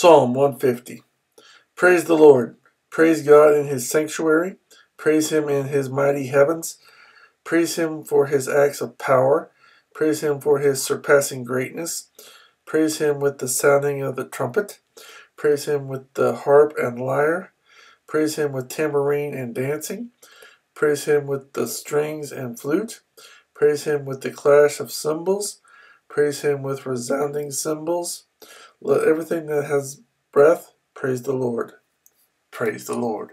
Psalm 150. Praise the Lord. Praise God in his sanctuary. Praise him in his mighty heavens. Praise him for his acts of power. Praise him for his surpassing greatness. Praise him with the sounding of the trumpet. Praise him with the harp and lyre. Praise him with tambourine and dancing. Praise him with the strings and flute. Praise him with the clash of cymbals. Praise him with resounding cymbals. Let everything that has breath praise the Lord. Praise the Lord.